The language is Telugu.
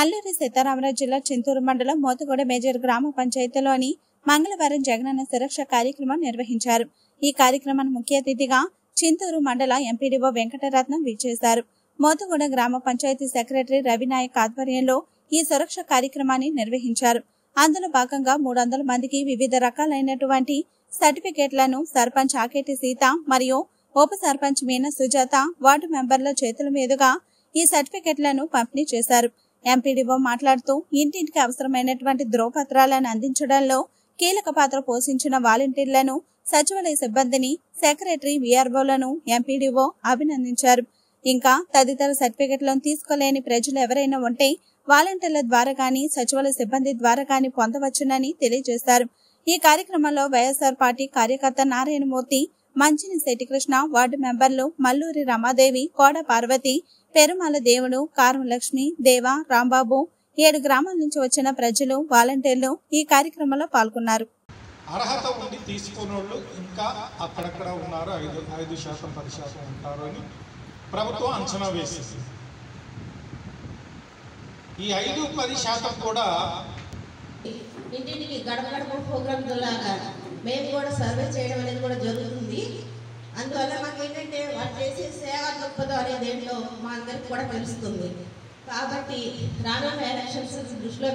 అల్లూరి సీతారామరాజు జిల్లా చింతూరు మండలం మోతగూడ మేజర్ గ్రామ పంచాయతీలోని మంగళవారం జగనన్న సురక్ష కార్యక్రమం నిర్వహించారు. ఈ కార్యక్రమాన్ని ముఖ్య అతిథిగా చింతూరు మండల ఎంపీడీఓ వెంకటరత్నం విచ్చేశారు. మోతగూడ గ్రామ పంచాయతీ సెక్రటరీ రవినాయక్ ఆధ్వర్యంలో ఈ సురక్ష కార్యక్రమాన్ని నిర్వహించారు. అందులో భాగంగా మూడు వందల మందికి వివిధ రకాలైనటువంటి సర్టిఫికేట్లను సర్పంచ్ ఆకేటి సీత మరియు ఉప సర్పంచ్ మీన సుజాత వార్డు మెంబర్ల చేతుల మీదుగా ఈ సర్టిఫికెట్లను పంపిణీ చేశారు. ఎంపీడీఓ మాట్లాడుతూ ఇంటింటికి అవసరమైనటువంటి ధ్రువపత్రాలను అందించడంలో కీలక పాత్ర పోషించిన వాలంటీర్లను సచివాలయ సిబ్బందిని సెక్రటరీ విఆర్ఓలను ఎంపీడీఓ అభినందించారు. ఇంకా తదితర సర్టిఫికెట్లను తీసుకోలేని ప్రజలు ఎవరైనా ఉంటే వాలంటీర్ల ద్వారా కానీ సచివాలయ సిబ్బంది ద్వారా కానీ పొందవచ్చునని తెలియజేశారు. ఈ కార్యక్రమంలో వైఎస్ఆర్ పార్టీ కార్యకర్త నారాయణమూర్తి మంచిని శెట్టికృష్ణ వార్డు మెంబర్లు మల్లూరి రమాదేవి కోడ పార్వతి పెరుమాల దేవుడు కారం లక్ష్మి దేవ రాంబాబు ఏడు గ్రామాల నుంచి వచ్చిన ప్రజలు వాలంటీర్లు ఈ కార్యక్రమంలో పాల్గొన్నారు. అర్హత ఉండి తీసుకున్నోళ్ళు ఇంకా అక్కడక్కడ ఉన్నారు ఐదు ఐదు శాతం పది శాతం ఉంటారు అని ప్రభుత్వం అంచనా వేసింది. ఈ ఐదు పది శాతం కూడా ఇంటింటికి గడప గడప ప్రోగ్రామ్ లాగా మేము కూడా సర్వే చేయడం అనేది కూడా జరుగుతుంది. అందువల్ల మాకు ఏంటంటే వాళ్ళు చేసే సేవ దృక్పథం అనేది ఏంటో మా అందరికి కూడా తెలుస్తుంది. కాబట్టి రానున్న ఎలక్షన్స్ దృష్టిలో